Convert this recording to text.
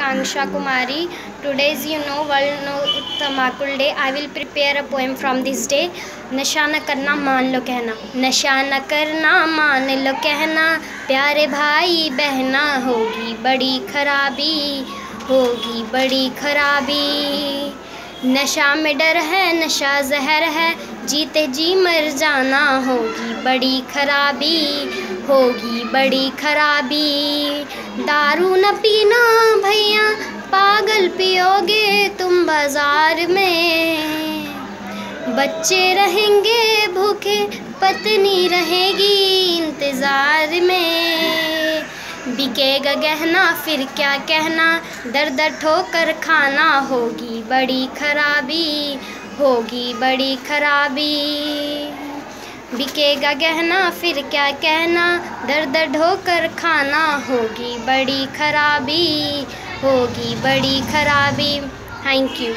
Akanksha Kumari. Today is, you know, World No Tamakul Day. I will prepare a poem from this day. नशा न करना मान लो कहना नशा न करना मान लो कहना प्यारे भाई बहना होगी बड़ी खराबी होगी बड़ी खराबी नशा में डर है नशा जहर है जीते जी मर जाना होगी बड़ी खराबी होगी बड़ी खराबी दारू न पीना पियोगे तुम बाज़ार में? बच्चे रहेंगे, भूखे पत्नी रहेगी इंतज़ार में। बिकेगा गहना, फिर क्या कहना? दर दर ठोकर खाना होगी बड़ी खराबी, होगी बड़ी खराबी। बिकेगा गहना, फिर क्या कहना? दर दर ढोकर खाना होगी बड़ी खराबी। होगी बड़ी खराबी। Thank you